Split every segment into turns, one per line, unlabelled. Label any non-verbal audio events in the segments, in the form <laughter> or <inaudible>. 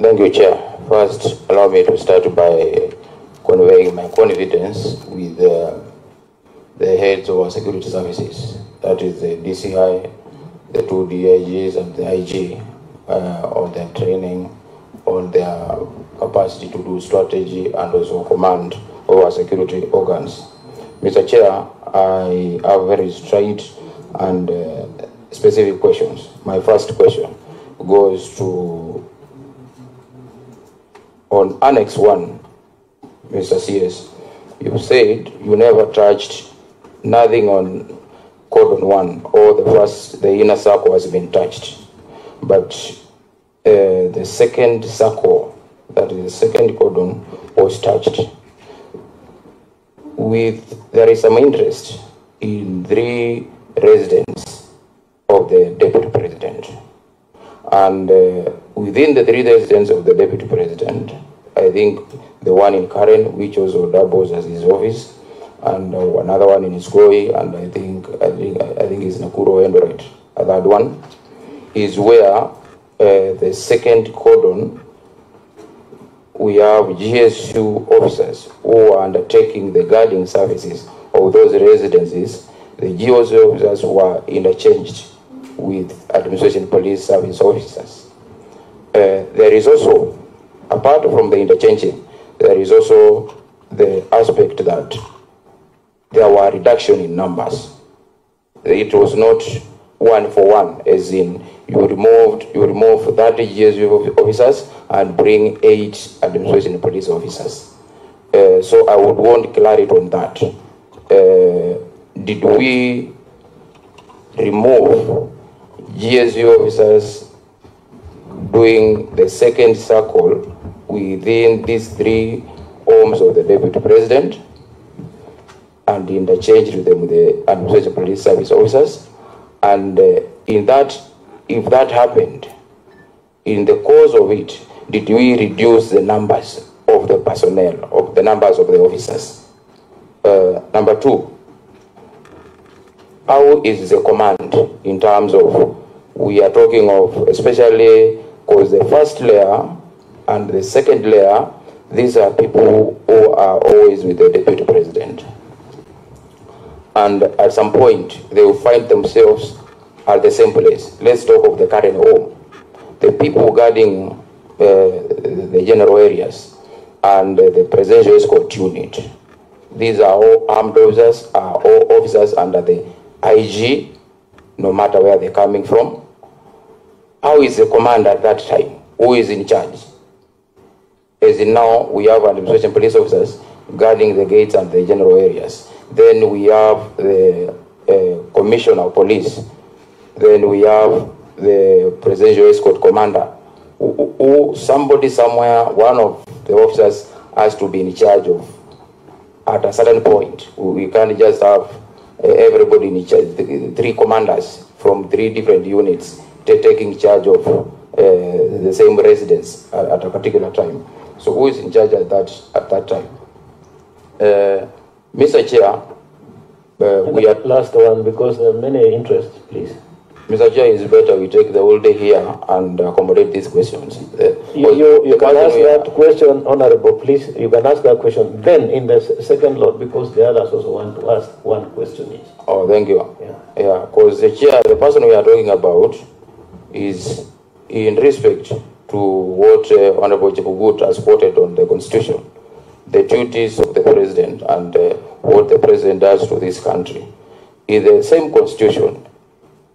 Thank you, Chair. First, allow me to start by conveying my confidence with uh, the heads of our security services, that is the DCI, the two DIGs, and the IG, uh, on their training, on their capacity to do strategy and also command over security organs. Mr. Chair, I have very straight and uh, specific questions. My first question goes to on Annex 1, Mr. CS, you said you never touched nothing on cordon 1 or the first, the inner circle has been touched. But uh, the second circle, that is the second cordon, was touched. With there is some interest in three residents of the deputy president. And uh, within the three residents of the deputy president, I think the one in Karen, which also doubles as his office, and uh, another one in Sugoi, and I think I think I think is Nakuru Eldoret. Uh, that one is where uh, the second cordon we have GSU officers who are undertaking the guarding services of those residences. The GSU officers were interchanged with administration police service officers. Uh, there is also, apart from the interchanging, there is also the aspect that there were reduction in numbers. It was not one for one, as in you removed you remove 30 GSU officers and bring eight administration police officers. Uh, so I would want clarity on that. Uh, did we remove GSU officers doing the second circle within these three homes of the deputy president and interchange with them with the administration police service officers. And uh, in that, if that happened, in the course of it, did we reduce the numbers of the personnel, of the numbers of the officers? Uh, number two, how is the command in terms of we are talking of especially because the first layer and the second layer these are people who are always with the deputy president. And at some point they will find themselves at the same place. Let's talk of the current home. The people guarding uh, the general areas and uh, the presidential escort unit. These are all armed officers are all officers under the IG, no matter where they're coming from. How is the commander at that time? Who is in charge? As in now, we have administration police officers guarding the gates and the general areas. Then we have the uh, commissioner of police. Then we have the presidential escort commander. Who, who, somebody somewhere, one of the officers has to be in charge of at a certain point. We can't just have uh, everybody in charge, three commanders from three different units taking charge of uh, the same residence at, at, a particular time. So who is in charge at that at that time? Uh, Mr. Chair, uh, we are
last one because there are many interests, please.
Mr. Chair, it's better we take the whole day here and accommodate these questions. Uh,
You, you, you can ask that question, Honorable, please. You can ask that question then in the second lot because the others also want to ask one question each.
Oh, thank you.
Yeah.
Yeah, because the chair, the person we are talking about is in respect to what uh, Honorable Chibugut has quoted on the Constitution, the duties of the president and uh, what the president does to this country. In the same Constitution,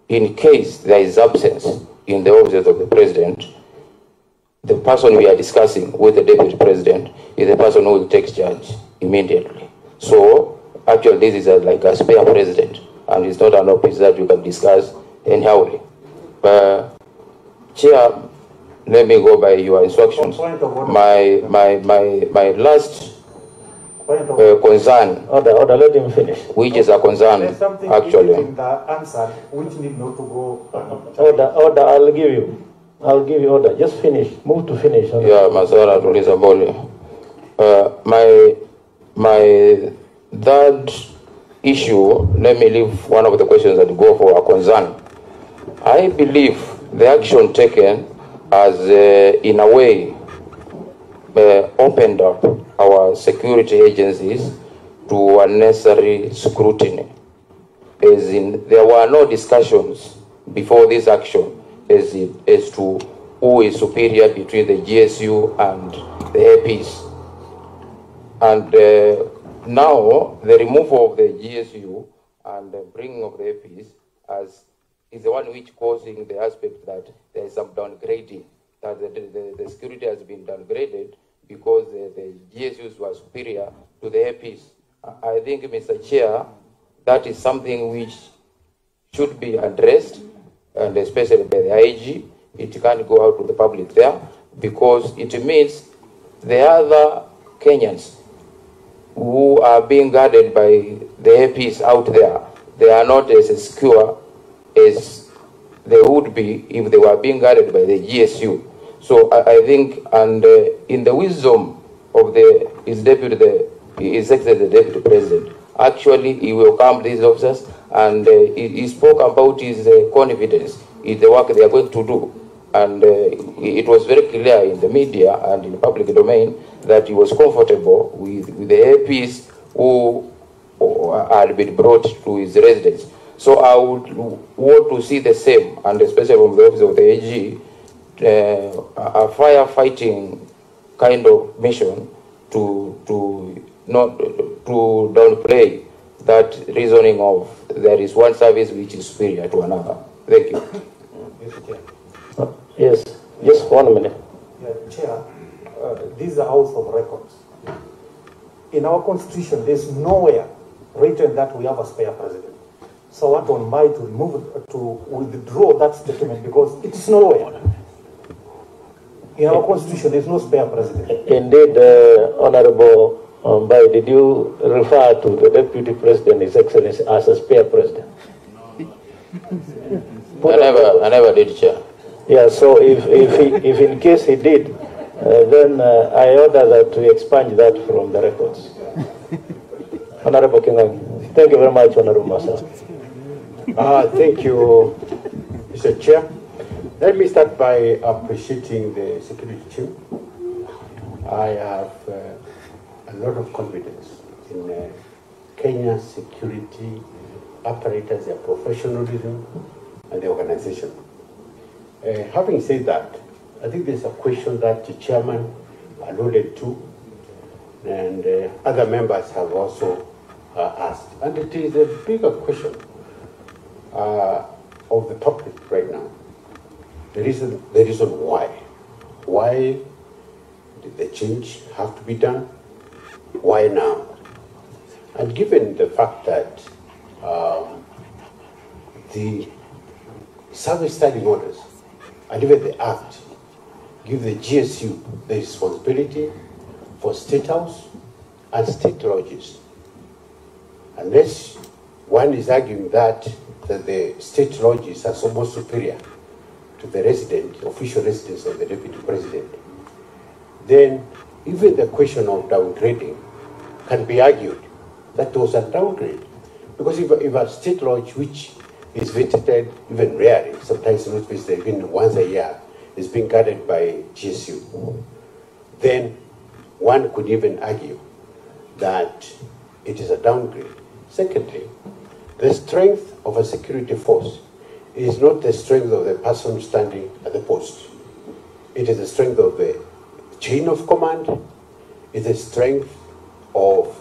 in case there is absence in the office of the president, the person we are discussing with the deputy president is the person who will take charge immediately. So actually this is a, like a spare president and it's not an office that you can discuss anyhow. Uh, Chair, let me go by your instructions.
Point of order.
My, my, my, my last
Point of
uh, concern,
Order, order, let him finish.
which is a concern
There's something
actually.
in the answer which need not to go.
Order, order, I'll give you. I'll give you order. Just finish. Move to finish.
Yeah, Masara Tuliza Bole. Uh, my, my third issue, let me leave one of the questions that go for a concern. I believe the action taken has, uh, in a way, uh, opened up our security agencies to unnecessary scrutiny. As in, there were no discussions before this action as, as to who is superior between the GSU and the APs. And uh, now, the removal of the GSU and the bringing of the APs as is the one which causing the aspect that there is some downgrading, that the, the, the security has been downgraded because the, the GSUs were superior to the APs. I think, Mr. Chair, that is something which should be addressed, and especially by the IG. It can't go out to the public there because it means the other Kenyans who are being guarded by the APs out there, they are not as secure as they would be if they were being guided by the GSU. So I, I think, and uh, in the wisdom of the his deputy, the his excellency, the deputy president, actually he welcomed these officers and uh, he, he spoke about his uh, confidence in the work they are going to do. And uh, it was very clear in the media and in the public domain that he was comfortable with, with the APs who had been brought to his residence. So I would want to see the same, and especially from the office of the AG, uh, a firefighting kind of mission to to not to downplay that reasoning of there is one service which is superior to another. Thank you.
Mr.
Yes, just one minute.
Yeah, Chair, uh, this is a house of records. In our constitution, there's nowhere written that we have a spare president. So what on my to remove, to withdraw that statement because it's nowhere. In our constitution, there's no spare president.
Indeed, uh, Honorable Mbai, did you refer to the Deputy President, His Excellency, as a spare president? <laughs>
I never, I never did, Chair.
Yeah, so if, if, he, if in case he did, uh, then uh, I order that we expunge that from the records. <laughs> Honorable Kingang, thank you very much, Honorable Masa.
Uh, thank you, Mr. Chair. Let me start by appreciating the security team. I have uh, a lot of confidence in uh, Kenya's security apparatus, their professionalism, and the organization. Uh, having said that, I think there's a question that the chairman alluded to, and uh, other members have also uh, asked. And it is a bigger question uh, of the topic right now. The reason, the reason why. Why did the change have to be done? Why now? And given the fact that um, the service standing orders and even the Act give the GSU the responsibility for State House and state lodges. Unless one is arguing that, that the state lodges are somewhat superior to the resident, official residence of the deputy president, then even the question of downgrading can be argued that was a downgrade. Because if, if a state lodge which is visited even rarely, sometimes not visited even once a year, is being guarded by GSU, then one could even argue that it is a downgrade. Secondly, the strength of a security force is not the strength of the person standing at the post. It is the strength of the chain of command, it's the strength of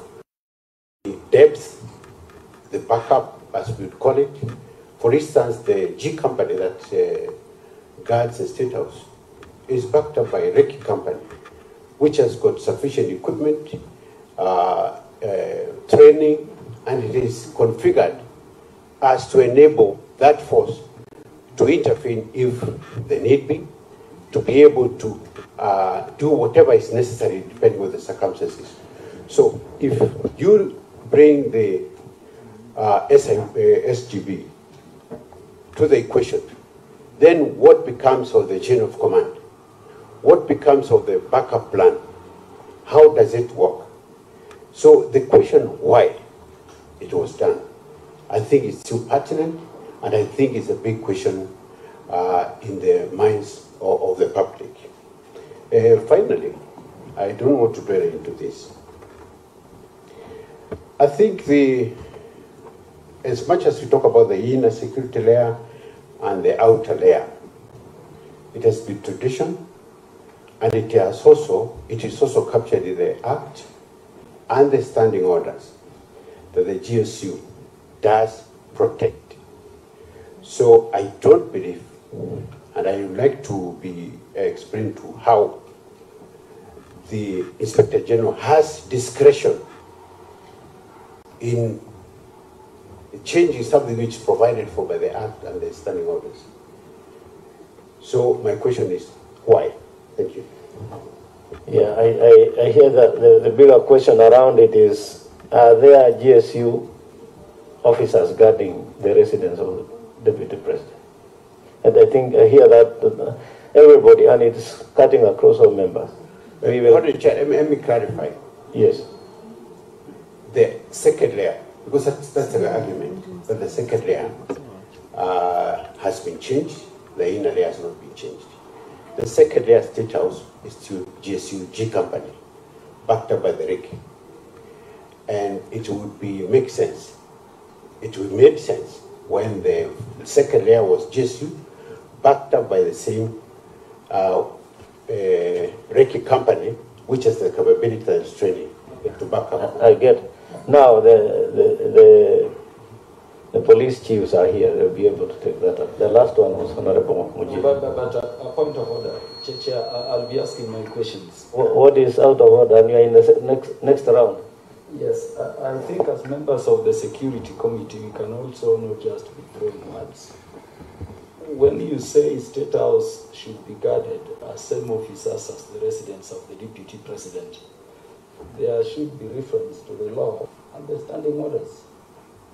the depth, the backup, as we would call it. For instance, the G company that uh, guards the State House is backed up by a Recce company, which has got sufficient equipment, uh, uh, training, and it is configured as to enable that force to intervene if they need be, to be able to uh, do whatever is necessary depending on the circumstances. So if you bring the uh, SM, uh, SGB to the equation, then what becomes of the chain of command? What becomes of the backup plan? How does it work? So the question why it was done, I think it's still pertinent, and I think it's a big question uh, in the minds of, of the public. Uh, finally, I don't want to dwell into this. I think the, as much as we talk about the inner security layer and the outer layer, it has been tradition, and it has also it is also captured in the Act and the standing orders that the GSU does protect. So I don't believe, and I would like to be uh, explained to how the Inspector General has discretion in changing something which is provided for by the Act and the standing orders. So my question is, why? Thank you.
Yeah, I, I, I hear that the, the bigger question around it is, are there GSU officers guarding the residence of the deputy president? And I think I hear that uh, everybody, and it's cutting across all members. We will-
Chair, let me, let me clarify.
Yes,
The second layer, because that's, that's the argument, that the second layer uh, has been changed, the inner layer has not been changed. The second layer state house is to GSU G company, backed up by the Recce. And it would be, make sense, it would make sense when the second layer was GSU, backed up by the same uh, uh, Recce company, which has the capability and training to back up.
I I get. Now, the, the, the, the police chiefs are here, they'll be able to take that up. The last one was Honorable Muji.
But, but, but uh, a point of order, Chair, Chair, I- I'll be asking my questions.
Wha- What is out of order, and you are in the next, next round?
Yes, I, think as members of the security committee, we can also not just be throwing words. When you say State House should be guarded as same officers as the residence of the deputy president, there should be reference to the law and the standing orders.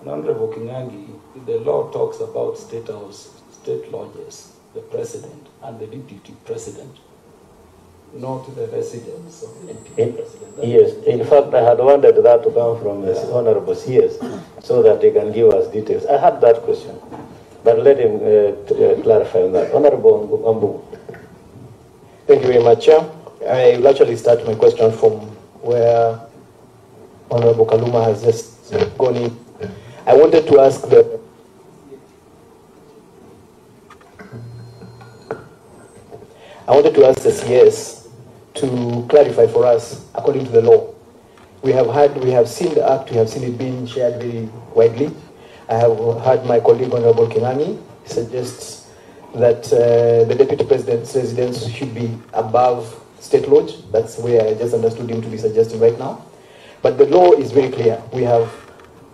And Honorable Kinyangi, the law talks about State House, state lodges, the president and the deputy president, not the residence of the president. That
Yes, in fact, I had wanted that to come from the Honorable CS, so that they can give us details. I had that question, but let him uh, uh, clarify on that. Honorable Ambu.
Thank you very much, Chair. I will actually start my question from where Honorable Kaluma has just gone in. I wanted to ask the I wanted to ask the CS to clarify for us, according to the law. We have had, we have seen the act, we have seen it being shared very widely. I have heard my colleague Honorable Kinani suggest that uh, the Deputy President's residence should be above State Lodge. That's where I just understood him to be suggesting right now. But the law is very clear. We have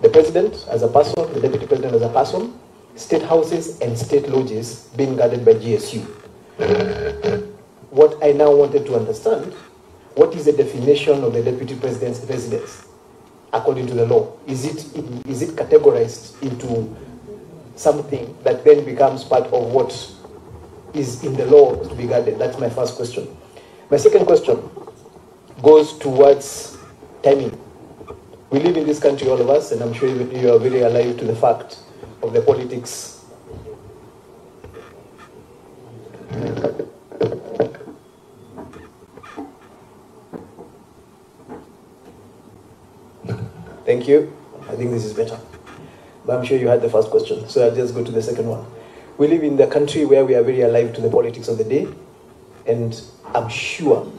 the President as a person, the Deputy President as a person, state houses and state lodges being guarded by GSU. What I now wanted to understand, what is the definition of the Deputy President's residence according to the law? Is it, is it categorized into something that then becomes part of what is in the law to be guarded? That's my first question. My second question goes towards timing. We live in this country, all of us, and I'm sure you you are very alive to the fact of the politics. Thank you. I think this is better. But I'm sure you had the first question, so I'll just go to the second one. We live in the country where we are very alive to the politics of the day, and I'm sure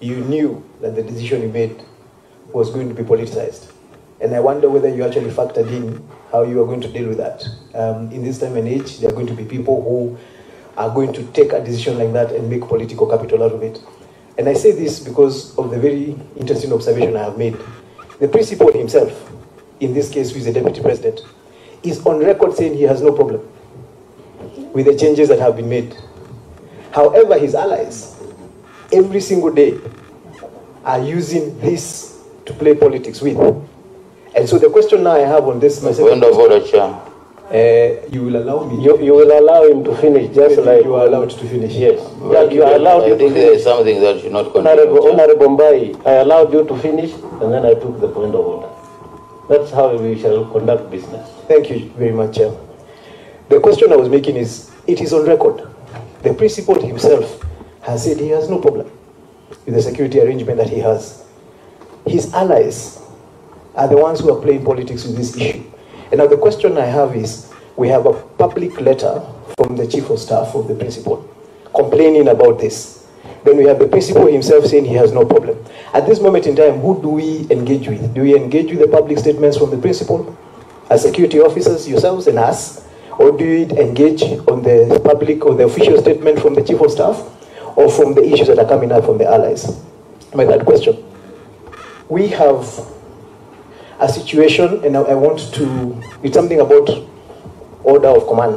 you knew that the decision you made was going to be politicized. And I wonder whether you actually factored in how you are going to deal with that. Um, in this time and age, there are going to be people who are going to take a decision like that and make political capital out of it. And I say this because of the very interesting observation I have made. The principal himself, in this case, who is the deputy president, is on record saying he has no problem with the changes that have been made. However, his allies, every single day, are using this to play politics with. And so the question now I have on this,
order, Chair.
Uh, you will allow me.
You, you will allow him to finish, just
You-
like.
you are allowed to finish.
Yes. Yeah, you are allowed
I
you to
think there is something that should not
Honorable,
continue. Chair.
Honorable Mbai, I allowed you to finish, and then I took the point of order. That's how we shall conduct business.
Thank you very much, Chair. The question I was making is, it is on record. The principal himself has said he has no problem with the security arrangement that he has. His allies are the ones who are playing politics with this issue. And now the question I have is, we have a public letter from the chief of staff of the principal complaining about this. Then we have the principal himself saying he has no problem. At this moment in time, who do we engage with? Do we engage with the public statements from the principal, as security officers, yourselves and us? Or do we engage on the public or the official statement from the chief of staff? Or from the issues that are coming up from the allies? My third question. We have a situation, and I I want to, it's something about order of command.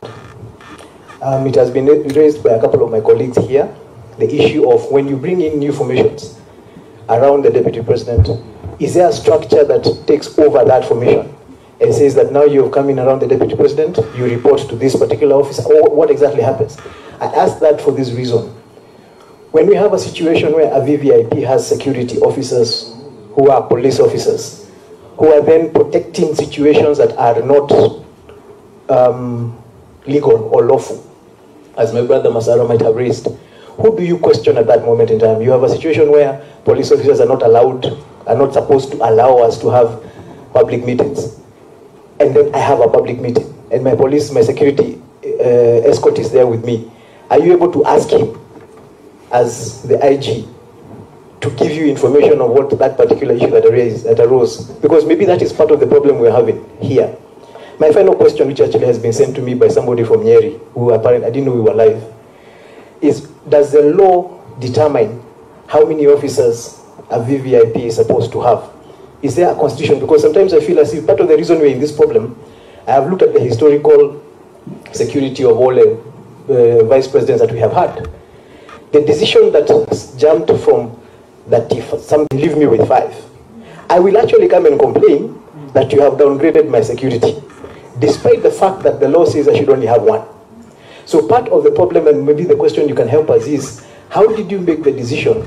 Um, it has been raised by a couple of my colleagues here, the issue of when you bring in new formations around the deputy president, is there a structure that takes over that formation and says that now you've come in around the deputy president, you report to this particular officer, or what exactly happens? I ask that for this reason. When we have a situation where a VVIP has security officers who are police officers, who are then protecting situations that are not um, legal or lawful, as my brother Masara might have raised. Who do you question at that moment in time? You have a situation where police officers are not allowed, are not supposed to allow us to have public meetings. And then I have a public meeting, and my police, my security uh, escort is there with me. Are you able to ask him, as the IG, to give you information on what that particular issue that arose, that arose? Because maybe that is part of the problem we're having here. My final question, which actually has been sent to me by somebody from Nyeri, who apparently I didn't know we were live, is does the law determine how many officers a VVIP is supposed to have? Is there a constitution? Because sometimes I feel as if part of the reason we're in this problem, I have looked at the historical security of all the uh, vice presidents that we have had. The decision that jumped from that if somebody leave me with five, I will actually come and complain that you have downgraded my security, despite the fact that the law says I should only have one. So part of the problem, and maybe the question you can help us is, how did you make the decision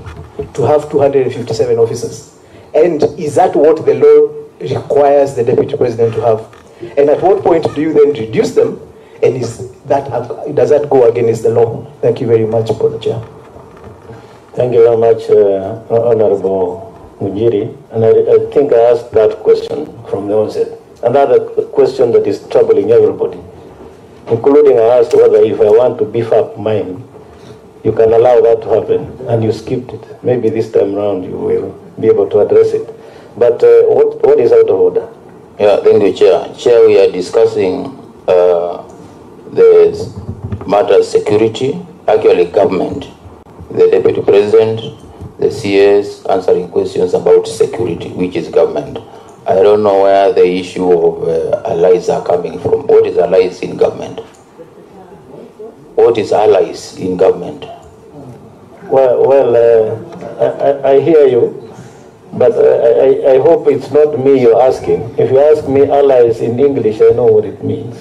to have 257 officers? And is that what the law requires the deputy president to have? And at what point do you then reduce them? And is that does that go against the law? Thank you very much, Brother Chair.
Thank you very much, uh, Honorable Ngunjiri. And I, I think I asked that question from the onset. Another question that is troubling everybody, including I asked whether if I want to beef up mine, you can allow that to happen, and you skipped it. Maybe this time around you will be able to address it. But uh, what, what is out of order?
Yeah, thank you, Chair. Chair, we are discussing uh, the matter of security, actually government, the Deputy President, the CS answering questions about security, which is government. I don't know where the issue of uh, allies are coming from. What is allies in government? What is allies in government?
Well, well uh, I, I, hear you, but uh, I, I hope it's not me you're asking. If you ask me allies in English, I know what it means.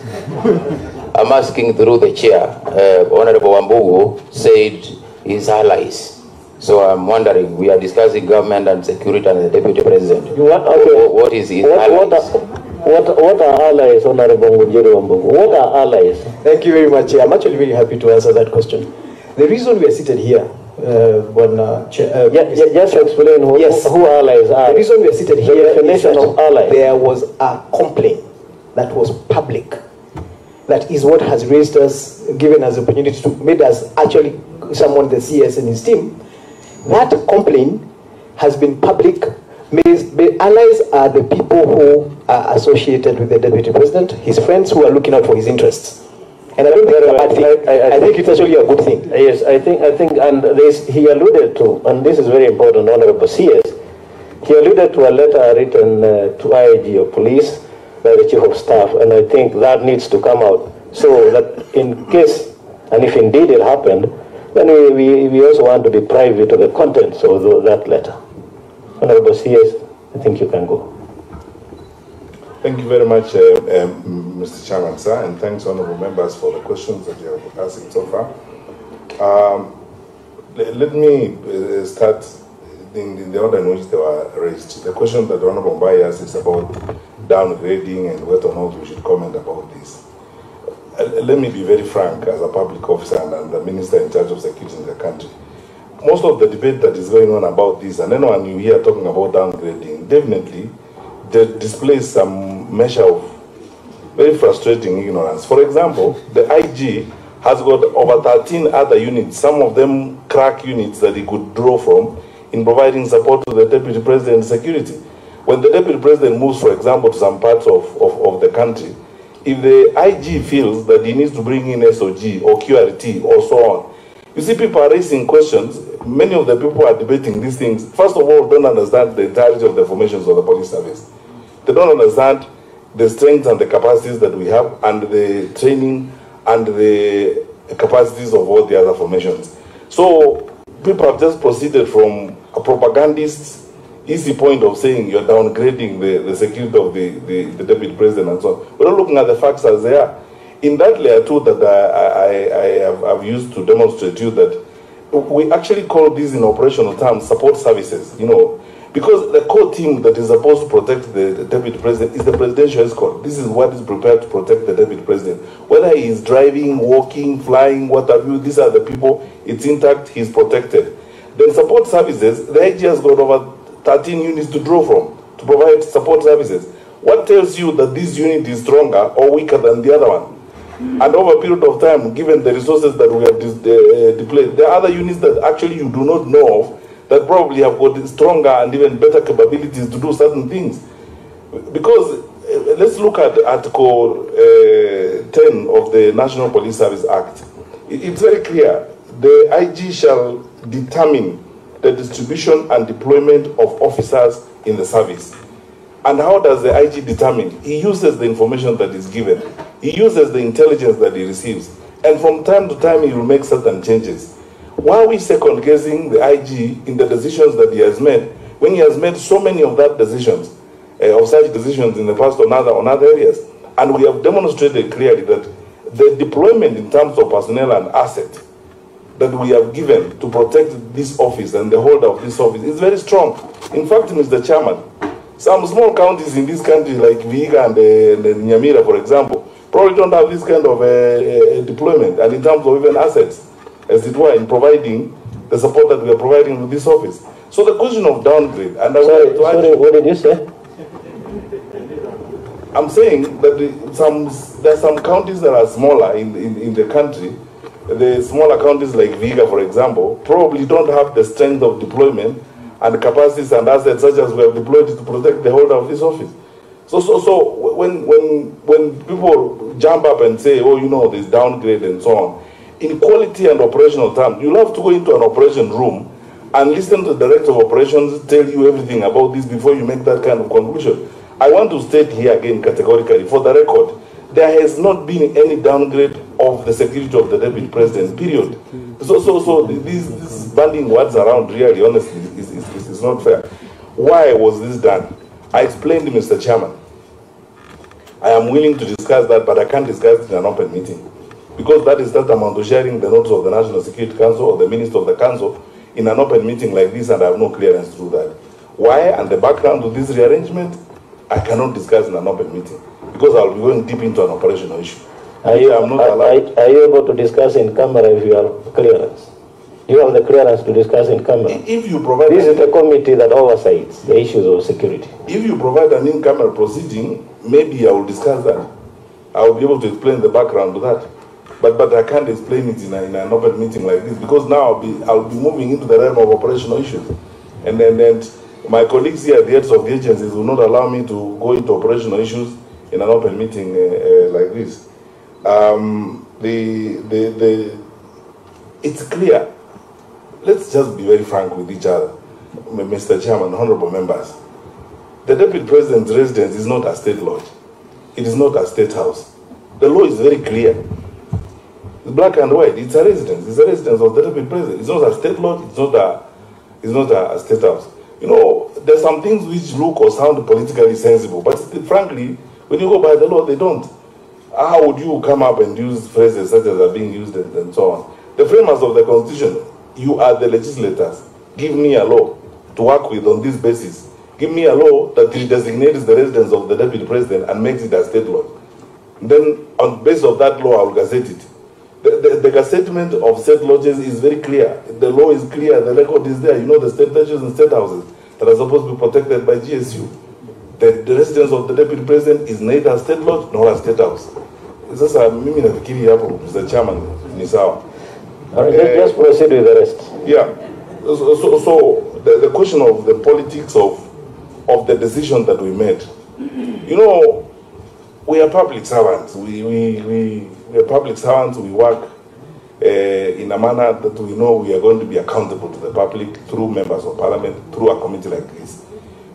I'm asking through the chair. Uh, Honorable Wambugu said his allies. So I'm wondering, we are discussing government and security and the deputy president.
You want, okay.
What- what is his
What, what,
allies?
are, what, what are allies, Honorable Ngunjiri Wambugu? What are allies?
Thank you very much. I'm actually very happy to answer that question. The reason we are seated here, uh, when, uh, Chair, uh,
Yeah, yeah, just to explain who,
Yes.
who allies are.
The reason we are seated here
The
here is
definition
that
of ally.
there was a complaint that was public. That is what has raised us, given us the opportunity to, made us actually someone, the CS and his team. That complaint has been public. The allies are the people who are associated with the deputy president, his friends who are looking out for his interests. And I don't think it's a bad thing.
I- I- I
I think it's actually a good thing.
Yes, I think, I think, and this, he alluded to, and this is very important, Honorable CS, he alluded to a letter written uh, to IG of police by the chief of staff, and I think that needs to come out, so that in case, and if indeed it happened, then we, we, we also want to be private of the contents of tho- that letter. Honorable CS, I think you can go.
Thank you very much, uh, um, Mr. Chairman, sir, and thanks, honourable members, for the questions that you have asked so far. Um, le- let me uh, start in, in the order in which they were raised. The question that Honourable Mbai asked is about downgrading and whether or not we should comment about this. Uh, let me be very frank as a public officer and, the minister in charge of security in the country. most of the debate that is going on about this, and anyone you hear talking about downgrading, definitely displays some measure of very frustrating ignorance. For example, the IG has got over 13 other units, some of them crack units that he could draw from in providing support to the deputy president's security. When the deputy president moves, for example, to some parts of, of, of the country, if the IG feels that he needs to bring in SOG or QRT or so on, you see people are raising questions. Many of the people are debating these things. First of all, don't understand the entirety of the formations of the police service. They don't understand the strengths and the capacities that we have and the training and the capacities of all the other formations. So people have just proceeded from a propagandist the point of saying you're downgrading the, the security of the, the, the deputy president and so on. We're not looking at the facts as they are. In that layer too that I, I, I have I've used to demonstrate to you that we actually call these in operational terms support services, you know, because the core team that is supposed to protect the, deputy president is the presidential escort. This is what is prepared to protect the deputy president. Whether he is driving, walking, flying, what have you, these are the people, it's intact, he's protected. Then support services, the IG has got over 13 units to draw from to provide support services. What tells you that this unit is stronger or weaker than the other one? And over a period of time, given the resources that we have dis- uh, deployed, there are other units that actually you do not know of that probably have got stronger and even better capabilities to do certain things. Because uh, let's look at Article uh, 10 of the National Police Service Act. It's very clear. The IG shall determine the distribution and deployment of officers in the service. And how does the IG determine? He uses the information that is given. He uses the intelligence that he receives. And from time to time, he will make certain changes. Why are we second guessing the IG in the decisions that he has made when he has made so many of that decisions, uh, of such decisions in the past on other, on other areas? And we have demonstrated clearly that the deployment in terms of personnel and asset that we have given to protect this office and the holder of this office is very strong. In fact, Mr. Chairman, some small counties in this country, like Vihiga and, uh, and Nyamira, for example, probably don't have this kind of uh, uh, deployment and in terms of even assets, as it were, in providing the support that we are providing to this office. So the question of downgrade, and I
Sorry,
to
sorry, what did you say?
I'm saying that the, some there are some counties that are smaller in, in, in the country. The smaller counties like Viga, for example, probably don't have the strength of deployment and capacities and assets such as we have deployed to protect the holder of this office. So, so, so when, when, when people jump up and say, oh, you know, there's downgrade and so on, in quality and operational terms, you'll have to go into an operation room and listen to the director of operations tell you everything about this before you make that kind of conclusion. I want to state here again categorically, for the record, there has not been any downgrade of the security of the deputy president, period. So, so, so these, these banding words around really, honestly, is, is, is, is not fair. Why was this done? I explained Mr. Chairman. I am willing to discuss that, but I can't discuss it in an open meeting. Because that is tantamount to sharing the notes of the National Security Council or the Minister of the Council in an open meeting like this, and I have no clearance to do that. Why and the background to this rearrangement, I cannot discuss in an open meeting because I'll be going deep into an operational issue.
Are you,
I'm not allowed.
are- are you able to discuss in camera if you have clearance? You have the clearance to discuss in camera.
If you provide,
This is the committee that oversees the issues of security.
if you provide an in-camera proceeding, maybe I will discuss that. I will be able to explain the background to that. But but I can't explain it in, a, in an open meeting like this because now I'll be I'll be moving into the realm of operational issues, and then then my colleagues here, at the heads of the agencies, will not allow me to go into operational issues in an open meeting uh, uh, like this. Um, the the the it's clear. Let's just be very frank with each other, Mr. Chairman, honorable members. The deputy president's residence is not a state lodge. It is not a state house. The law is very clear. It's black and white. It's a residence. It's a residence of the deputy president. It's not a state lodge. It's not a. It's not a, a state house. You know, there's some things which look or sound politically sensible, but frankly, when you go by the law, they don't. How would you come up and use phrases such as are being used and, and so on? The framers of the constitution, you are the legislators. Give me a law to work with on this basis. Give me a law that designates the residence of the deputy president and makes it a state law. Then, on basis of that law, I will gazette it. The, the, the, statement of state lodges is very clear. The law is clear. The record is there. You know the state lodges and state houses that are supposed to be protected by GSU. The, the residence of the deputy president is neither a state lodge nor a state house. Sasa mimi nafikiri hapo Mr. Chairman ni sawa.
All right, just- just proceed with the rest.
Yeah. So, so, so the, the question of the politics of of the decision that we made. You know, we are public servants. We we, we, we are public servants. We work uh, in a manner that we know we are going to be accountable to the public through members of parliament, through a committee like this.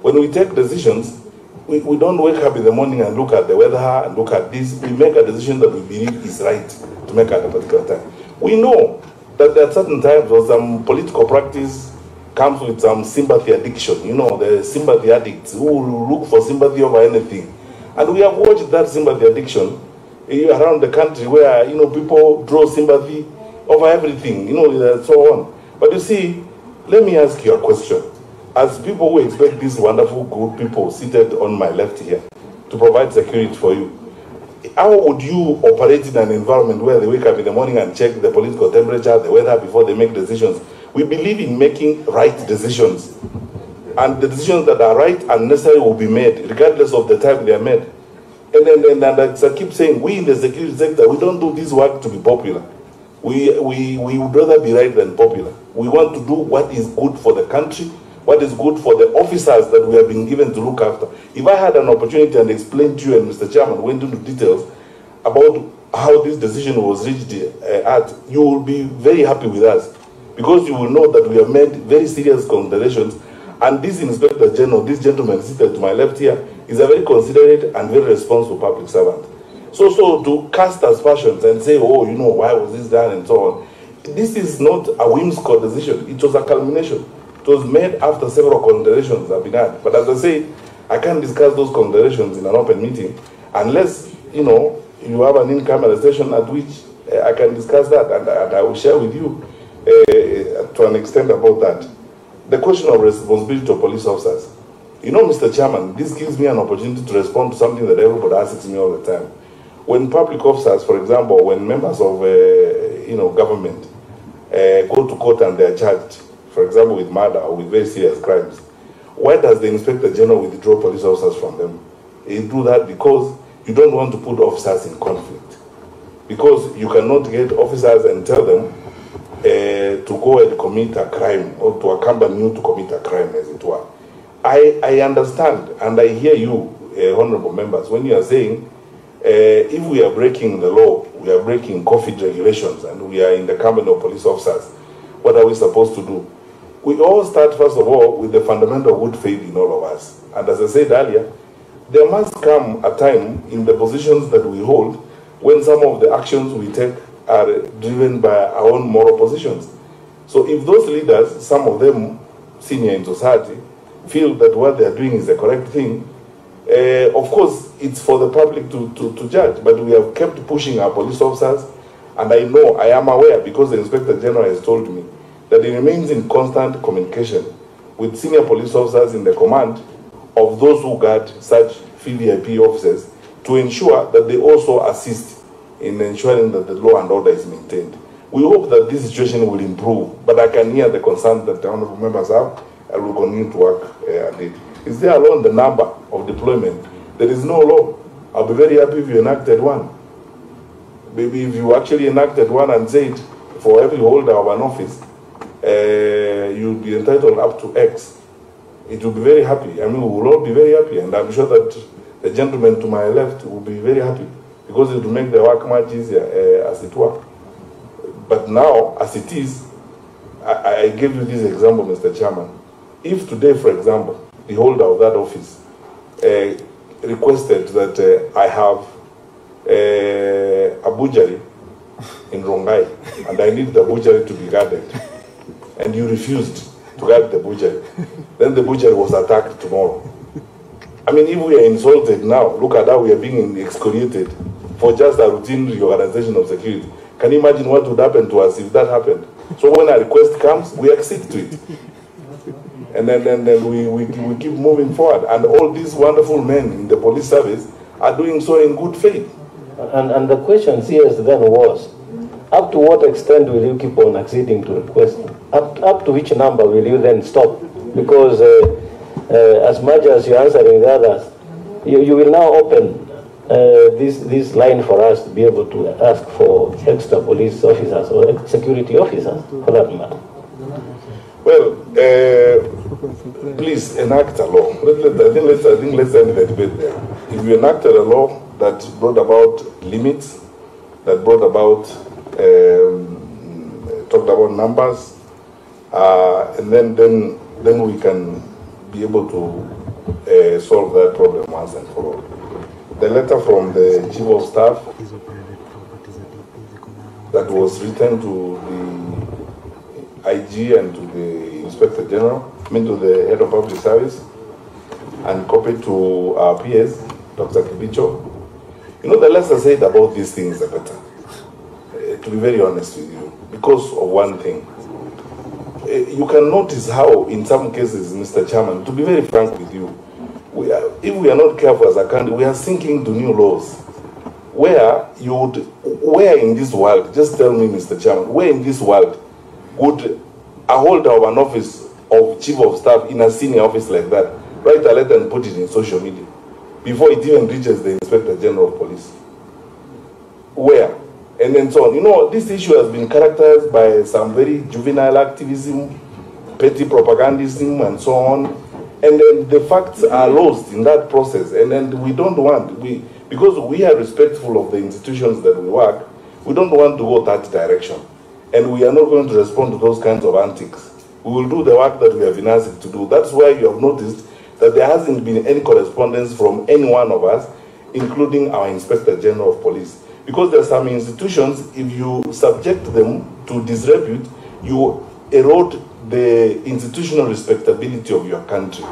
When we take decisions, we, we don't wake up in the morning and look at the weather and look at this. We make a decision that we believe is right to make at a particular time. We know that there are certain times where some political practice comes with some sympathy addiction. You know, the sympathy addicts who look for sympathy over anything. And we have watched that sympathy addiction eh, around the country where, you know, people draw sympathy over everything, you know, and so on. But you see, let me ask you a question. As people who expect these wonderful group people seated on my left here to provide security for you, how would you operate in an environment where they wake up in the morning and check the political temperature, the weather before they make decisions? We believe in making right decisions. And the decisions that are right and necessary will be made, regardless of the time they are made. And then, and, and as I keep saying, we in the security sector, we don't do this work to be popular. We, we, we would rather be right than popular. We want to do what is good for the country, what is good for the officers that we have been given to look after. If I had an opportunity and explained to you and Mr. Chairman went into details about how this decision was reached uh, at, you will be very happy with us because you will know that we have made very serious considerations. And this Inspector General, this gentleman seated to my left here, is a very considerate and very responsible public servant. So, so to cast aspersions and say, oh, you know, why was this done and so on, this is not a whimsical decision. It was a culmination. It was made after several considerations have been had. But as I say, I can't discuss those considerations in an open meeting unless, you know, you have an in-camera session at which uh, I can discuss that and, and I will share with you uh, to an extent about that. The question of responsibility of police officers. You know, Mr. Chairman, this gives me an opportunity to respond to something that everybody asks me all the time. When public officers, for example, when members of, uh, you know, government uh, go to court and they are charged, for example, with murder or with very serious crimes, why does the Inspector General withdraw police officers from them? He do that because you don't want to put officers in conflict. Because you cannot get officers and tell them uh, to go and commit a crime or to accompany you to commit a crime, as it were. I, I understand and I hear you, uh, honorable members, when you are saying uh, if we are breaking the law, we are breaking COVID regulations, and we are in the company of police officers, what are we supposed to do? We all start, first of all, with the fundamental good faith in all of us. And as I said earlier, there must come a time in the positions that we hold when some of the actions we take are driven by our own moral positions. So if those leaders, some of them senior in society, feel that what they are doing is the correct thing, uh, of course, it's for the public to, to, to judge, but we have kept pushing our police officers, and I know, I am aware, because the Inspector General has told me, that he remains in constant communication with senior police officers in the command of those who guard such VIP officers to ensure that they also assist in ensuring that the law and order is maintained. We hope that this situation will improve, but I can hear the concern that the honorable members have, and will continue to work uh, at it. Is there alone the number of deployment? There is no law. I'll be very happy if you enacted one. Maybe if you actually enacted one and said for every holder of an office, uh, you'll be entitled up to X, it will be very happy. I mean, we will all be very happy, and I'm sure that the gentleman to my left will be very happy because it will make the work much easier, uh, as it were. But now, as it is, I, I gave you this example, Mr. Chairman. If today, for example, the holder of that office uh, requested that uh, I have uh, a butchery in Rongai, and I need the butchery to be guarded, and you refused to guard the butcher. then the butcher was attacked tomorrow. I mean, if we are insulted now, look at how we are being excoriated for just a routine reorganization of security. Can you imagine what would happen to us if that happened? So when a request comes, we accede to it. And then, then, then we, we, we keep moving forward. And all these wonderful men in the police service are doing so in good faith.
And, and the question CS then was, up to what extent will you keep on acceding to requests? Up, up to which number will you then stop? Because uh, uh, as much as you're answering the others, you, you will now open uh, this, this line for us to be able to ask for extra police officers or security officers for that matter.
Well, uh, please enact a law. Let, let, I, think let's, I think let's end the debate there. If you enacted a law that brought about limits, that brought about, um, talked about numbers, uh, and then, then, then we can be able to uh, solve that problem once and for all. The letter from the chief of staff that was written to the IG and to the Inspector General, I mean to the Head of Public Service, and copied to our PS, Dr. Kibicho. You know, the less I said about these things, the better. To be very honest with you, because of one thing. Uh, you can notice how, in some cases, Mr. Chairman, to be very frank with you, we are, if we are not careful as a country, we are sinking to new laws. Where you would, where in this world, just tell me, Mr. Chairman, where in this world would a holder of an office of chief of staff in a senior office like that write a letter and put it in social media before it even reaches the inspector general of police? Where? And then so on. You know, this issue has been characterized by some very juvenile activism, petty propagandism, and so on. And then the facts are lost in that process. And then we don't want, we, because we are respectful of the institutions that we work, we don't want to go that direction. And we are not going to respond to those kinds of antics. We will do the work that we have been asked to do. That's why you have noticed that there hasn't been any correspondence from any one of us, including our Inspector General of Police. Because there are some institutions, if you subject them to disrepute, you erode the institutional respectability of your country,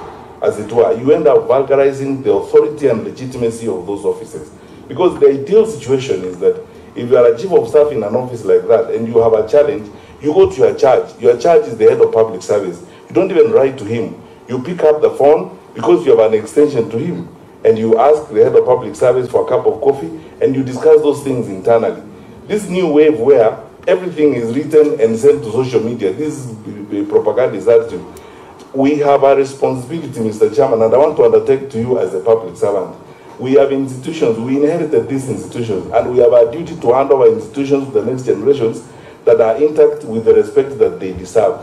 as it were. You end up vulgarizing the authority and legitimacy of those offices. Because the ideal situation is that if you are a chief of staff in an office like that and you have a challenge, you go to your charge. Your charge is the head of public service. You don't even write to him. You pick up the phone because you have an extension to him and you ask the head of public service for a cup of coffee and you discuss those things internally. This new wave where everything is written and sent to social media, this propaganda is attitude. We have a responsibility, Mr. Chairman, and I want to undertake to you as a public servant. We have institutions, we inherited these institutions, and we have a duty to hand over institutions to the next generations that are intact with the respect that they deserve.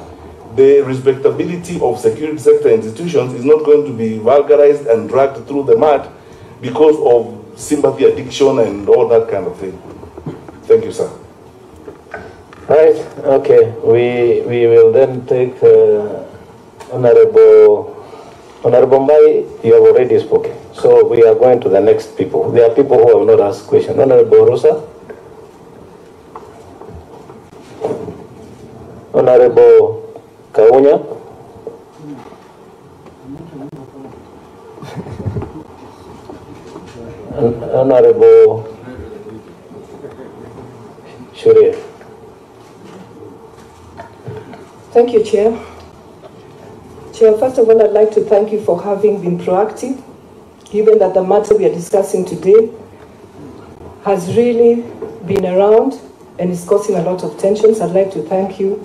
The respectability of security sector institutions is not going to be vulgarized and dragged through the mud because of sympathy addiction and all that kind of thing. Thank you, sir.
Right, okay, we, we will then take uh, Honorable, Honorable Mai, you have already spoken. So we are going to the next people. There are people who have not asked questions. Honorable Rosa? Honorable Hon- Honorable Shuria?
Thank you, Chair. Chair, first of all, I'd like to thank you for having been proactive, given that the matter we are discussing today has really been around and is causing a lot of tensions. I'd like to thank you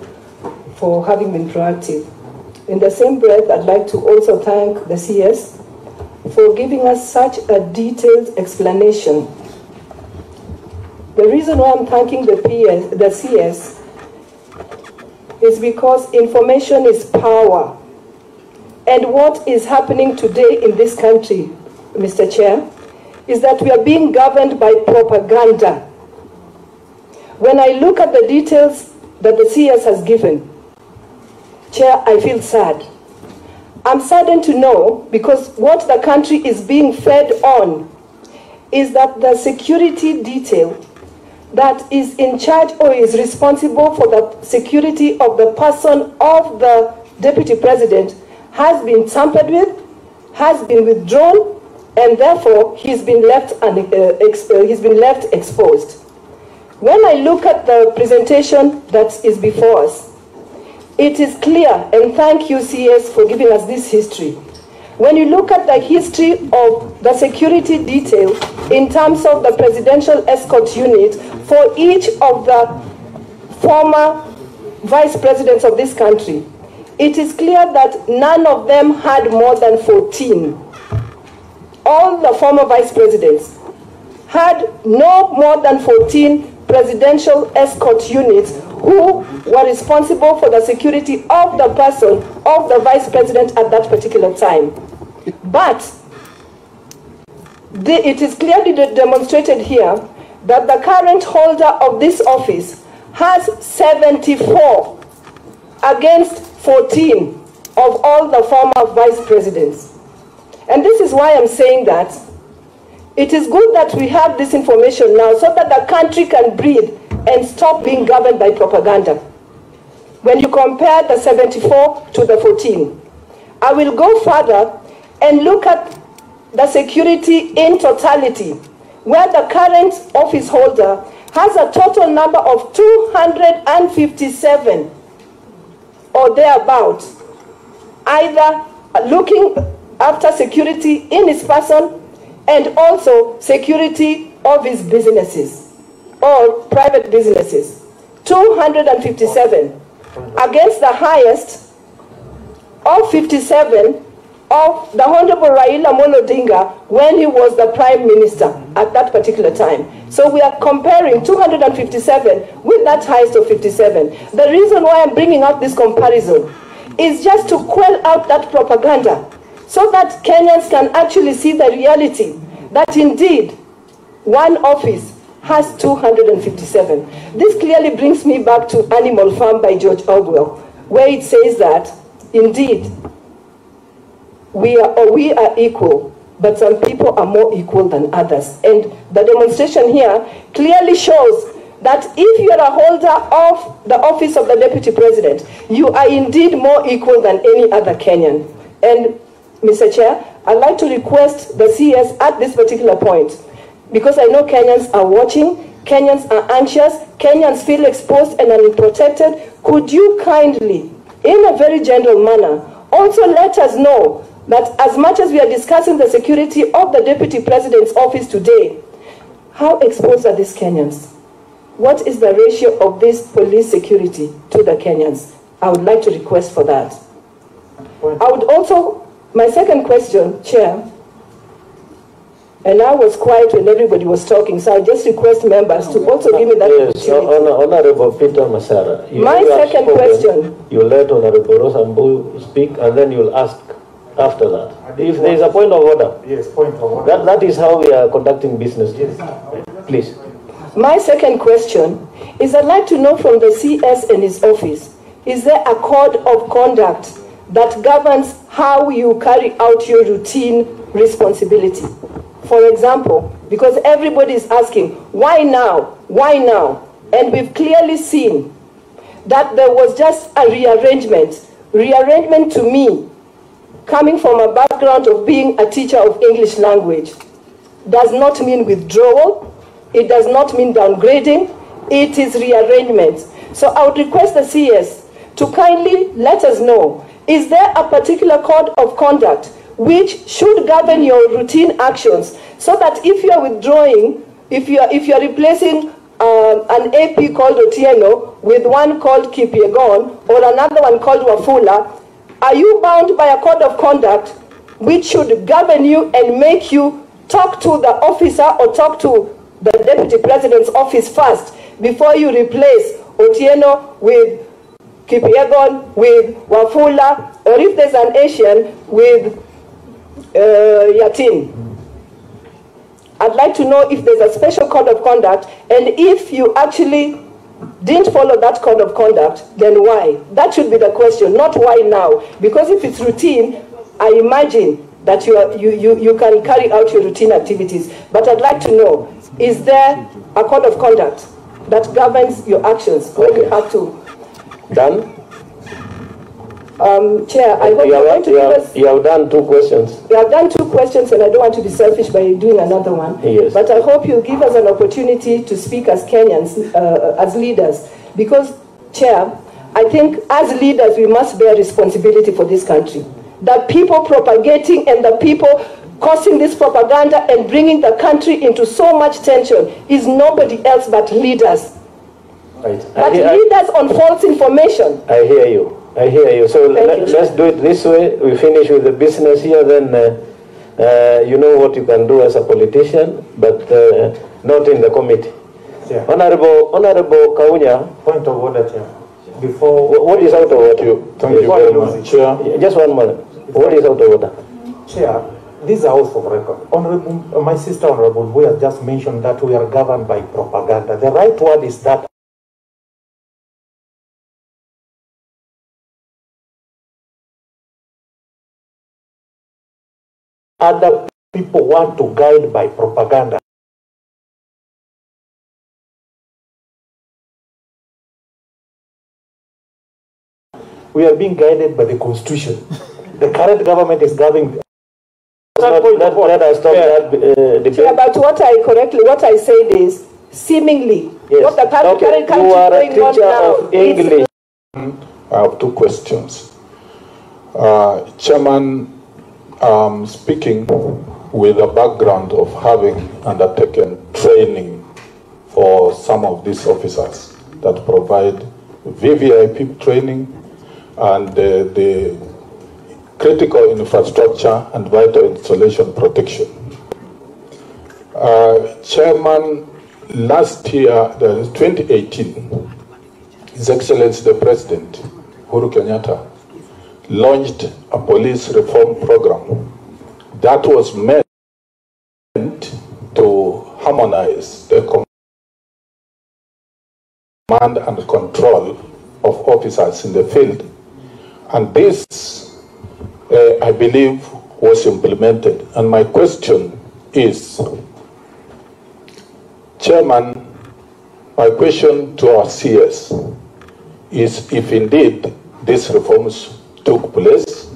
for having been proactive. In the same breath, I'd like to also thank the CS for giving us such a detailed explanation. The reason why I'm thanking the PS, the CS is because information is power. And what is happening today in this country, Mr. Chair, is that we are being governed by propaganda. When I look at the details that the CS has given, Chair, I feel sad. I'm saddened to know because what the country is being fed on is that the security detail that is in charge or is responsible for the security of the person of the deputy president has been tampered with, has been withdrawn, and therefore he's been left un, uh, ex, uh, he's been left exposed. When I look at the presentation that is before us, it is clear, and thank you, CS, for giving us this history. When you look at the history of the security detail in terms of the presidential escort unit for each of the former vice presidents of this country, it is clear that none of them had more than 14. All the former vice presidents had no more than 14 presidential escort units who were responsible for the security of the person, of the vice president at that particular time. But the, it is clearly de- demonstrated here that the current holder of this office has 74 against 14 of all the former vice presidents. And this is why I'm saying that it is good that we have this information now so that the country can breathe and stop being governed by propaganda. When you compare the 74 to the 14, I will go further and look at the security in totality, where the current office holder has a total number of 257 or thereabouts, either looking after security in his person and also security of his businesses or private businesses. 257 against the highest of 57 of the Honorable Raila Amolo Odinga when he was the Prime Minister at that particular time. So we are comparing 257 with that highest of 57. The reason why I'm bringing out this comparison is just to quell out that propaganda so that Kenyans can actually see the reality that indeed one office has 257. This clearly brings me back to Animal Farm by George Orwell, where it says that indeed we are, or we are equal, but some people are more equal than others. And the demonstration here clearly shows that if you are a holder of the office of the deputy president, you are indeed more equal than any other Kenyan. And Mr. Chair, I'd like to request the CS at this particular point, because I know Kenyans are watching, Kenyans are anxious, Kenyans feel exposed and unprotected. Could you kindly, in a very gentle manner, also let us know that as much as we are discussing the security of the deputy president's office today, how exposed are these Kenyans? What is the ratio of this police security to the Kenyans? I would like to request for that. I would also, my second question, Chair, and I was quiet when everybody was talking, so I just request members to also give me that
Yes,
opportunity.
Hon- Honorable Peter Masara.
My
you
second
spoken.
question.
You let Honorable Rosambu speak and then you'll ask after that. If there is a point of order,
Yes, point of order.
that, that is how we are conducting business. Yes. Please.
My second question is I'd like to know from the CS and his office, is there a code of conduct that governs how you carry out your routine responsibility? For example, because everybody is asking, why now? Why now? And we've clearly seen that there was just a rearrangement. Rearrangement to me, coming from a background of being a teacher of English language, does not mean withdrawal, it does not mean downgrading, it is rearrangement. So I would request the CS to kindly let us know, is there a particular code of conduct which should govern your routine actions so that if you are withdrawing, if you are, if you are replacing um, an AP called Otieno with one called Kipyegon or another one called Wafula, are you bound by a code of conduct which should govern you and make you talk to the officer or talk to the deputy president's office first before you replace Otieno with Kipyegon, with Wafula, or if there's an Asian, with uh, Yatin? I'd like to know if there's a special code of conduct and if you actually didn't follow that code of conduct, then why? That should be the question, not why now. Because if it's routine, I imagine that you, are, you, you, you can carry out your routine activities. But I'd like to know, is there a code of conduct that governs your actions when you have to?
Done?
Um, Chair, I hope
You
you're going
have,
to
you
give
have,
us
you have done two questions.
we have done two questions and I don't want to be selfish by doing another one.
Yes.
But I hope you'll give us an opportunity to speak as Kenyans, uh, as leaders. Because, Chair, I think as leaders we must bear responsibility for this country. The people propagating and the people causing this propaganda and bringing the country into so much tension is nobody else but leaders.
Right.
But
hear- I-
lead us on false information.
I hear you. I hear you. So
Thank
let,
you,
let's do it this way. We finish with the business here, then uh, uh, you know what you can do as a politician, but uh, not in the committee.
Chair.
Honorable, Honorable Kaunya,
Point of order, Chair. Before.
wh- what is out of order?
Thank you, thank you very much,
it.
Chair.
Just one moment. What is out of order?
Chair, this is a house of record. Honorable, my sister Honorable we have just mentioned that we are governed by propaganda. The right word is that other people want to guide by propaganda. We are being guided by the constitution. <laughs> The current government is governing.
Let, let, let us stop that uh, debate.
But what I correctly, what I said is seemingly,
Yes.
what the current
Okay,
current
you
country
are a
is going
teacher
now
of
is
English.
I have two questions. Uh, Chairman, um, speaking with a background of having undertaken training for some of these officers that provide VVIP training and uh, the critical infrastructure and vital installation protection. Uh, Chairman, last year, 2018, his Excellency the President, Uhuru Kenyatta, launched a police reform program that was meant to harmonize the command and control of officers in the field. And this, uh, I believe, was implemented. And my question is, Chairman, my question to our CS is if indeed these reforms took place,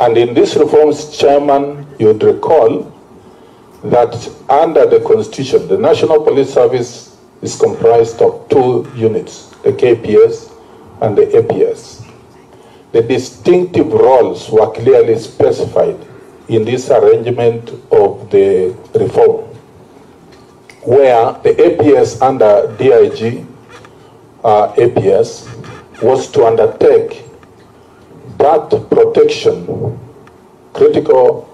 and in these reforms, Chairman, you'd recall that under the Constitution, the National Police Service is comprised of two units, the KPS and the APS. The distinctive roles were clearly specified in this arrangement of the reform where the APS under DIG uh, APS was to undertake that protection, critical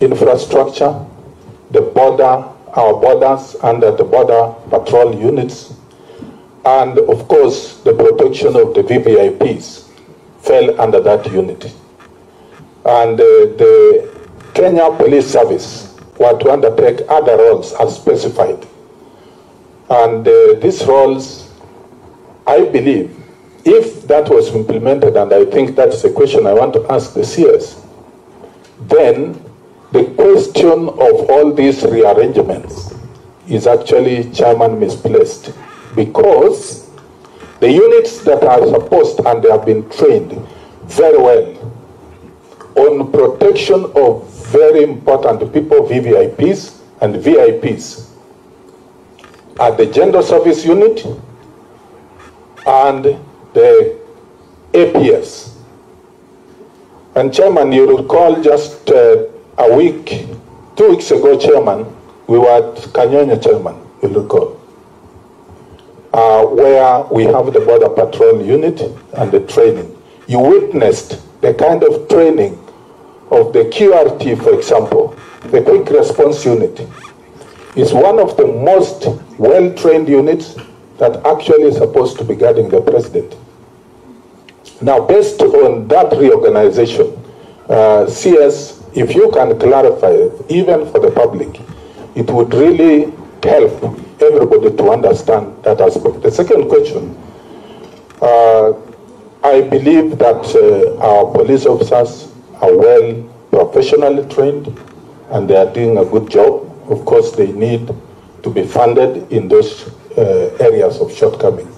infrastructure, the border, our borders under the border patrol units, and of course the protection of the VVIPs fell under that unit. And uh, the Kenya Police Service were to undertake other roles as specified. And uh, these roles, I believe, if that was implemented, and I think that's a question I want to ask the CS, then the question of all these rearrangements is actually, Chairman, misplaced. Because the units that are supposed and they have been trained very well on protection of very important people, VVIPs and VIPs, at the General Service Unit and the APS. And Chairman, you recall just uh, a week, two weeks ago, Chairman, we were at Kanyonyo, Chairman, you recall, uh, where we have the Border Patrol Unit and the training. You witnessed the kind of training of the QRT, for example, the Quick Response Unit. It's one of the most well-trained units that actually is supposed to be guarding the president. Now, based on that reorganization, uh, CS, if you can clarify, even for the public, it would really help everybody to understand that aspect. The second question, uh, I believe that uh, our police officers are well professionally trained and they are doing a good job. Of course, they need to be funded in those areas of shortcoming.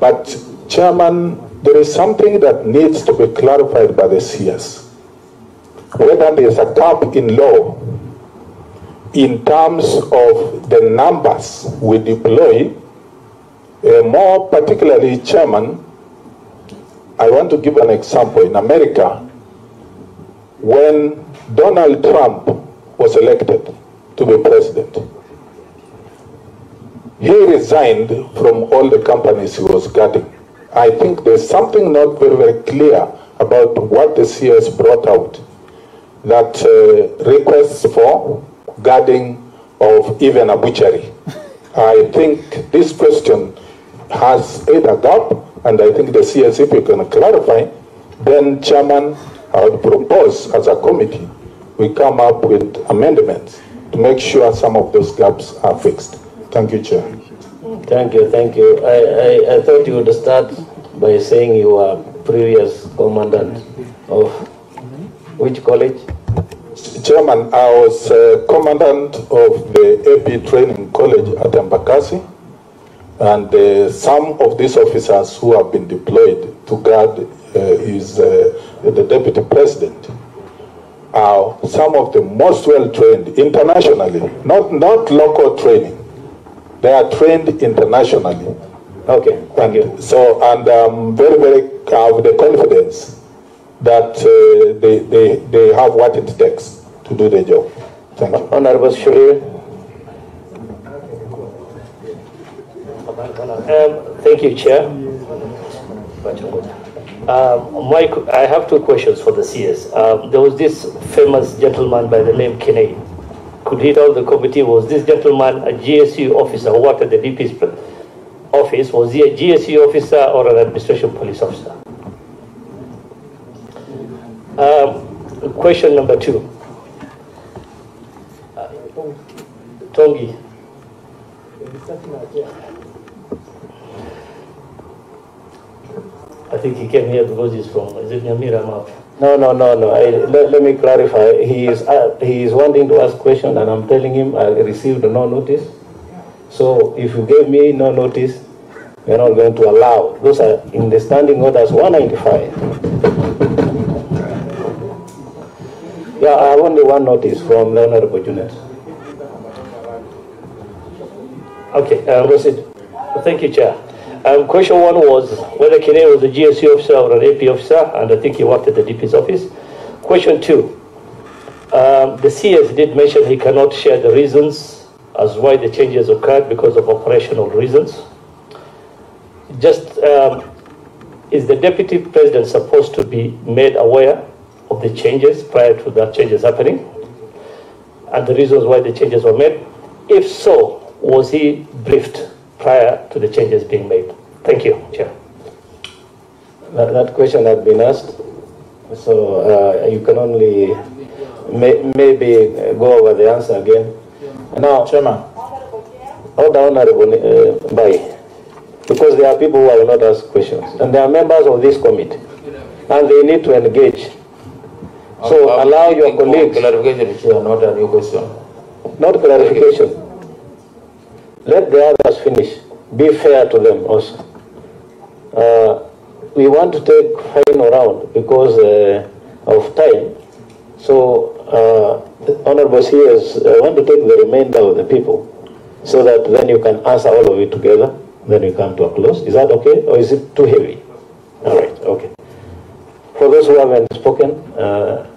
But, Chairman, there is something that needs to be clarified by the CS. Whether there is a gap in law in terms of the numbers we deploy, uh, more particularly, Chairman, I want to give an example. In America, when Donald Trump was elected to be president, he resigned from all the companies he was guarding. I think there's something not very, very clear about what the CS brought out. That uh, requests for guarding of even a butchery. <laughs> I think this question has either gap, and I think the CS, if you can clarify, then chairman, I would propose as a committee, we come up with amendments to make sure some of those gaps are fixed. Thank you, Chair.
Thank you, thank you. I, I, I thought you would start by saying you were previous commandant of which college?
Chairman, I was uh, commandant of the AP Training College at Embakasi, and uh, some of these officers who have been deployed to guard uh, is uh, the deputy president are some of the most well trained internationally, not not local training. They are trained internationally.
Okay, thank you.
So, and I'm very, very have the confidence that uh, they, they, they have what it takes to do the job. Thank you.
Honorable Shurir. Um, thank you, Chair. Um, Mike, I have two questions for the CS. Um, there was this famous gentleman by the name Kenei. Could he tell the committee, was this gentleman a GSU officer who worked at the DP's office? Was he a GSU officer or an administration police officer? Um, question number two. Uh, Tongi. I think he came here because he's from, is it Nyamira Map? No, no, no, no. I, let, let me clarify. He is, uh, he is wanting to ask question and I'm telling him I received no notice. So if you gave me no notice, we're not going to allow. Those are in the standing orders 195. Yeah, I have only one notice from the Honorable Junet. Okay, uh, proceed. Thank you, Chair. Um, question one was whether Kenei was a GSC officer or an AP officer, and I think he worked at the DP's office. Question two, um, the CS did mention he cannot share the reasons as why the changes occurred because of operational reasons. Just, um, is the deputy president supposed to be made aware of the changes prior to the changes happening? And the reasons why the changes were made? If so, was he briefed prior to the changes being made? Thank you, Chair. That, that question had been asked, so uh, you can only may, maybe go over the answer again. Now, Chairman. Order Honorable uh, Bai, because there are people who have not asked questions, and they are members of this committee, and they need to engage. So allow your colleagues.
Clarification, Chair, not a new question.
Not clarification. Let the others finish. Be fair to them also. Uh, we want to take final round because uh, of time. So, uh, Honorable CS, I want to take the remainder of the people so that then you can answer all of it together. Then we come to a close. Is that okay or is it too heavy? All right, okay. For those who haven't spoken, uh,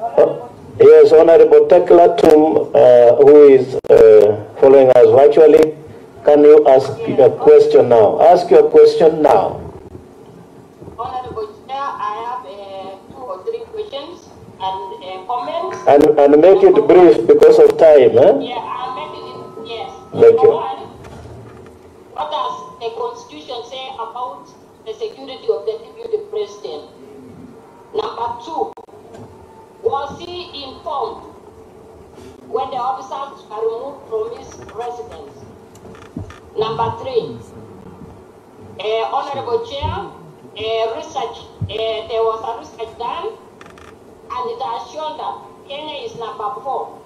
uh, Yes, Honorable Tecla Tum, uh, who is uh, following us virtually, can you ask a question now? Ask your question now.
Honorable Chair, I have uh, two or three questions and uh, comments.
And, and make it brief because of time. Eh?
Yeah, I'm making it, yes.
Thank you.
what does the Constitution say about the security of the deputy president? Number two, was he informed when the officers are removed from his residence? Number three, uh, Honorable Chair, uh, research, uh, there was a research done and it has shown that Kenya is number four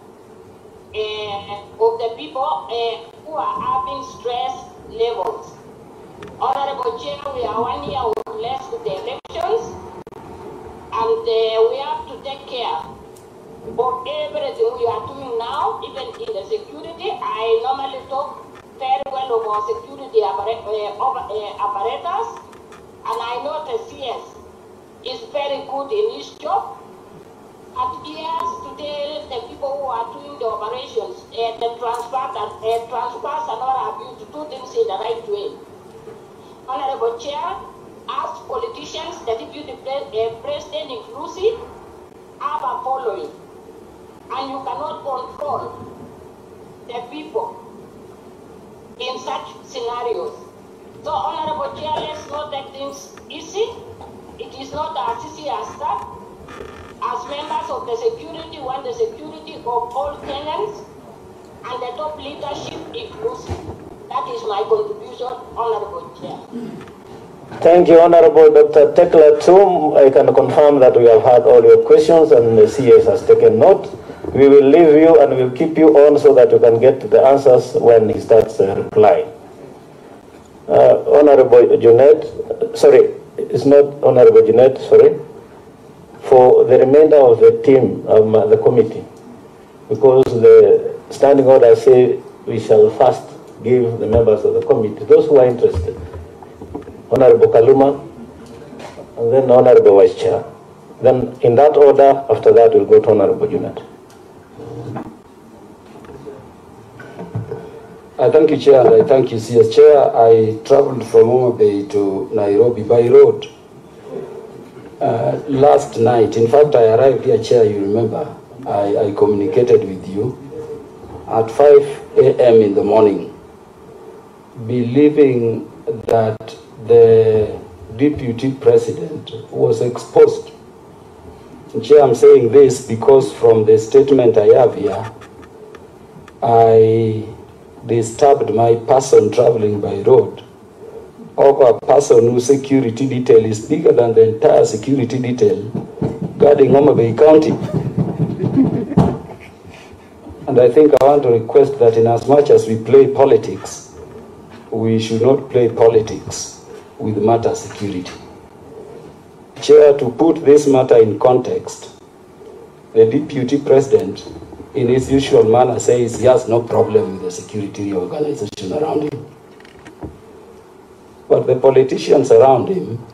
of the people who are having stress levels. Honorable Chair, we are one year less to the elections, and uh, we have to take care of everything we are doing now, even in the security. I normally talk very well about security uh, uh, apparatus, and I know the CS is very good in his job. And he has to tell the people who are doing the operations, uh, the transfer, and uh, transfers are not abused to do things in the right way. Honorable Chair, ask politicians, the deputy uh, president inclusive, have a following. And you cannot control the people in such scenarios. So, Honorable Chair, let's not take things easy. It is not as easy as that. As members of the security, want the security of all tenants and the top leadership inclusive. That is my contribution, Honorable Chair.
Thank you, Honorable Dr. Tecla Tum. I can confirm that we have had all your questions and the CS has taken note. We will leave you and we'll keep you on so that you can get the answers when he starts uh, replying. Uh, Honorable Junet, sorry, it's not Honorable Junet, sorry, for the remainder of the team, um, the committee, because the standing order say we shall first give the members of the committee, those who are interested, Honorable Kaluma, and then Honorable Vice Chair. Then in that order, after that, we'll go to Honorable Junet.
I thank you, Chair, and I thank you, CS Chair. I traveled from Homa Bay to Nairobi by road uh, last night. In fact, I arrived here, Chair, you remember. I, I communicated with you at 5 a.m. in the morning, believing that the deputy president was exposed. Chair, I'm saying this because from the statement I have here, I disturbed my person traveling by road of a person whose security detail is bigger than the entire security detail guarding Homa Bay County. And I think I want to request that in as much as we play politics, we should not play politics with matter security. Chair, to put this matter in context, the deputy president, in his usual manner, says he has no problem with the security reorganization around him. But the politicians around him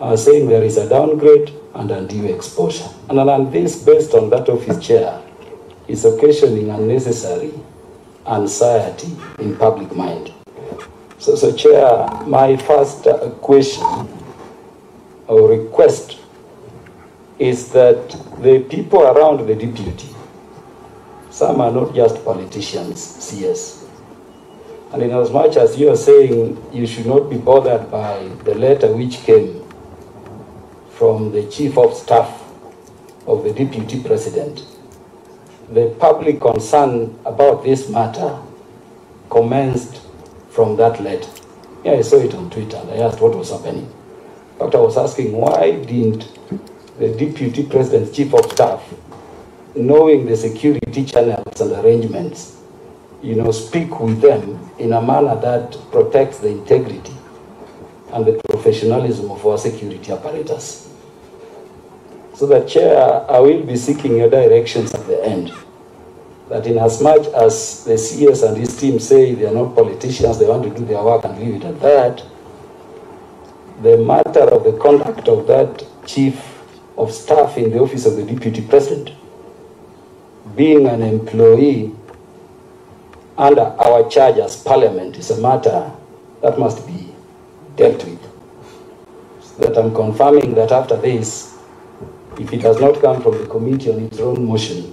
are saying there is a downgrade and undue exposure. And, and this, based on that of his chair, is occasioning unnecessary anxiety in public mind. So, so Chair, my first uh, question or request is that the people around the deputy, some are not just politicians, CS. And in as much as you are saying you should not be bothered by the letter which came from the chief of staff of the deputy president, the public concern about this matter commenced from that letter. Yeah, I saw it on Twitter and I asked what was happening. But I was asking why didn't the deputy president's chief of staff, knowing the security channels and arrangements, you know, speak with them in a manner that protects the integrity and the professionalism of our security apparatus. So that chair, I will be seeking your directions at the end. That in as much as the CS and his team say they are not politicians, they want to do their work and leave it at that, the matter of the conduct of that chief of staff in the office of the deputy president, being an employee under our charge as parliament is a matter that must be dealt with. So that I'm confirming that after this, if it does not come from the committee on its own motion,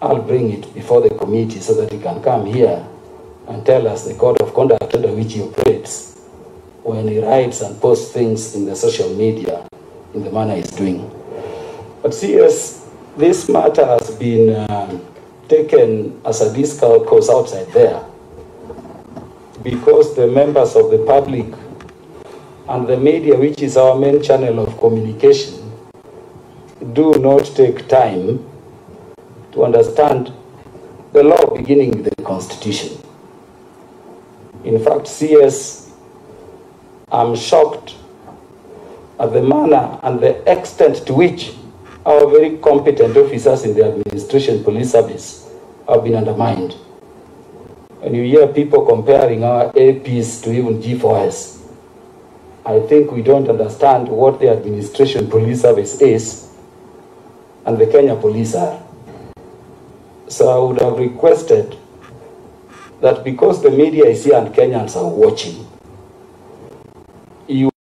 I'll bring it before the committee so that he can come here and tell us the code of conduct under which he operates when he writes and posts things in the social media in the manner he's doing. But CS, this matter has been uh, taken as a discourse outside there because the members of the public and the media, which is our main channel of communication, do not take time to understand the law beginning with the Constitution. In fact, CS, I'm shocked at the manner and the extent to which our very competent officers in the administration police service have been undermined. When you hear people comparing our APs to even G4S, I think we don't understand what the administration police service is and the Kenya police are. So I would have requested that because the media is here and Kenyans are watching,